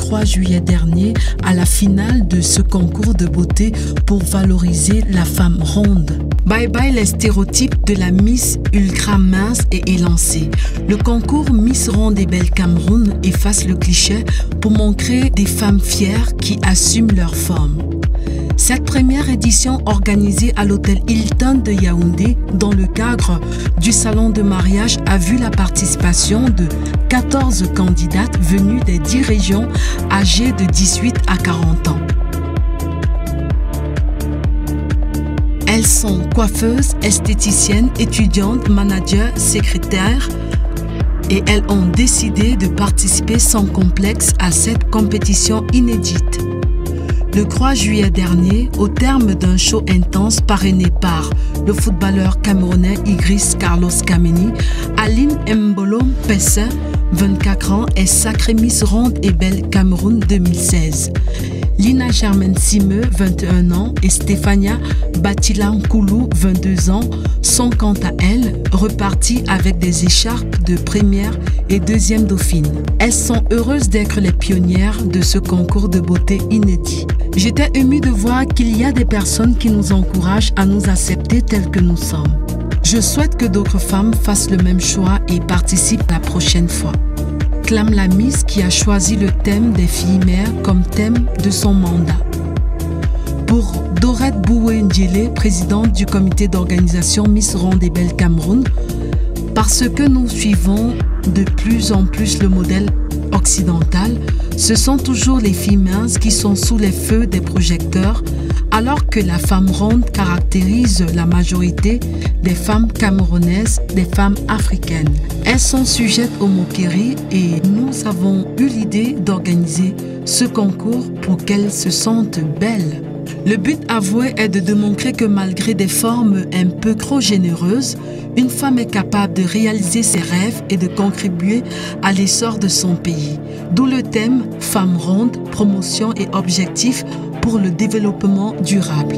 participé le 3 juillet dernier à la finale de ce concours de beauté pour valoriser la femme ronde. Bye bye les stéréotypes de la Miss ultra mince et élancée. Le concours Miss Ronde et Belle Cameroun efface le cliché pour montrer des femmes fières qui assument leur forme. Cette première édition organisée à l'hôtel Hilton de Yaoundé dans le cadre du salon de mariage a vu la participation de 14 candidates venues des 10 régions âgées de 18 à 40 ans. Elles sont coiffeuses, esthéticiennes, étudiantes, managers, secrétaires et elles ont décidé de participer sans complexe à cette compétition inédite. Le 3 juillet dernier, au terme d'un show intense parrainé par le footballeur camerounais Igris Carlos Kameni, Aline Mbolo Pessin, 24 ans, est sacrée Miss Ronde et Belle Cameroun 2016. Lina Germaine Simeux, 21 ans, et Stéphania Batilan Koulou, 22 ans, sont quant à elles reparties avec des écharpes de première et deuxième dauphine. Elles sont heureuses d'être les pionnières de ce concours de beauté inédit. J'étais émue de voir qu'il y a des personnes qui nous encouragent à nous accepter tels que nous sommes. Je souhaite que d'autres femmes fassent le même choix et participent la prochaine fois clame la Miss qui a choisi le thème des filles mères comme thème de son mandat. Pour Dorette Boué Ndjele, présidente du comité d'organisation Miss Ronde et Belle Cameroun, parce que nous suivons de plus en plus le modèle occidental, ce sont toujours les filles minces qui sont sous les feux des projecteurs, alors que la femme ronde caractérise la majorité des femmes camerounaises, des femmes africaines. Elles sont sujettes aux moqueries et nous avons eu l'idée d'organiser ce concours pour qu'elles se sentent belles. Le but avoué est de démontrer que malgré des formes un peu trop généreuses, une femme est capable de réaliser ses rêves et de contribuer à l'essor de son pays. D'où le thème Femmes rondes, promotion et objectifs pour le développement durable.